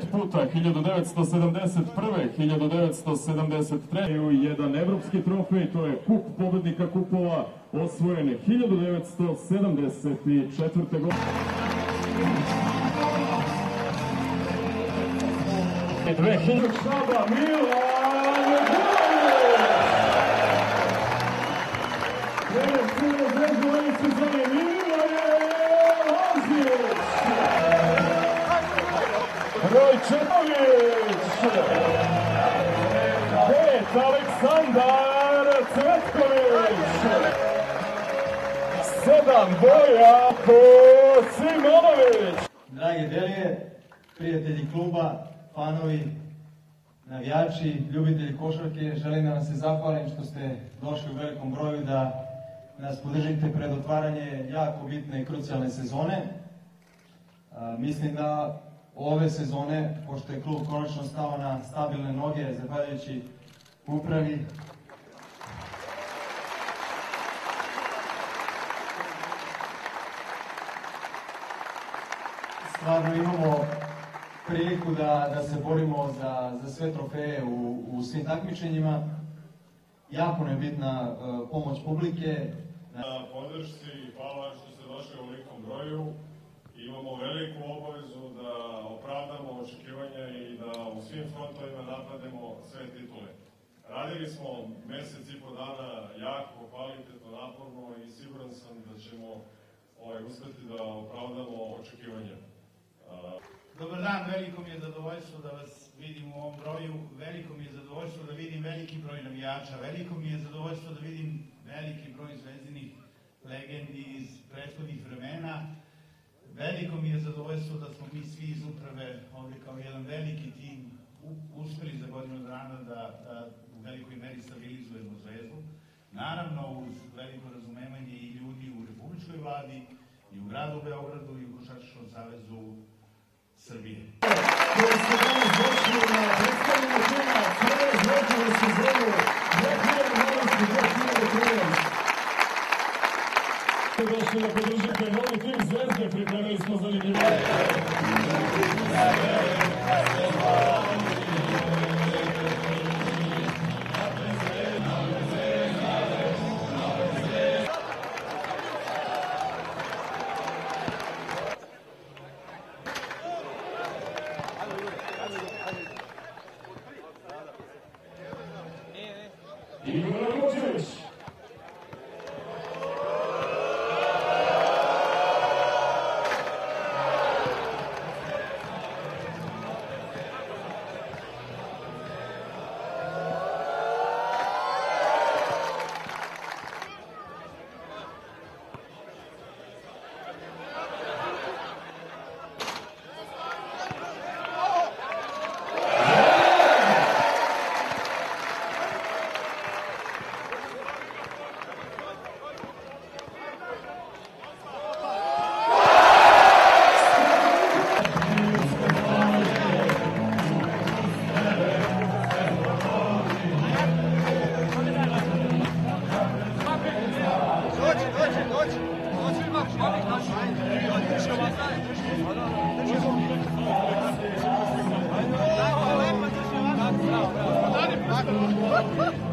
1971. 1973. i jedan evropski trofej, to je kup pobednika kupova, osvojen 1974. godine. Dve hiljade šaba Milan Rojčanović. Pet Aleksandar Cvetković. Sedam Boja Simonović. Drage delije, prijatelji kluba, fanovi, navijači, ljubitelji košarke, želim da vam se zahvalim što ste došli u velikom broju da nas podržite pred otvaranje jako bitne i krucijalne sezone. A, mislim da ove sezone, pošto je klub konačno stao na stabilne noge, zahvaljujući upravi, stvarno imamo priliku da, da se borimo za, za sve trofeje u, u svim takmičenjima. Jako nam je bitna uh, pomoć publike. na podršci i hvala što ste došli u velikom broju. Imamo veliku obavezu da opravdamo očekivanja i da u svim frontovima napademo sve titule. Radili smo mesec i po dana jako, kvalitetno, naporno i siguran sam da ćemo ovaj, uspeti da opravdamo očekivanja. Dobar dan, veliko mi je zadovoljstvo da vas vidim u ovom broju, veliko mi je zadovoljstvo da vidim veliki broj navijača, veliko mi je zadovoljstvo da vidim veliki broj zadovoljstvo da smo mi svi iz uprave ovdje kao jedan veliki tim uspeli za godinu dana da, da u velikoj meri stabilizujemo zvezdu. Naravno, uz veliko razumevanje i ljudi u Republičkoj vladi, i u gradu Beogradu, i u Košarkaškom savezu 2011-2013. Došli da podržite novi tim Zvezde, pripremili smo Bravo, bravo.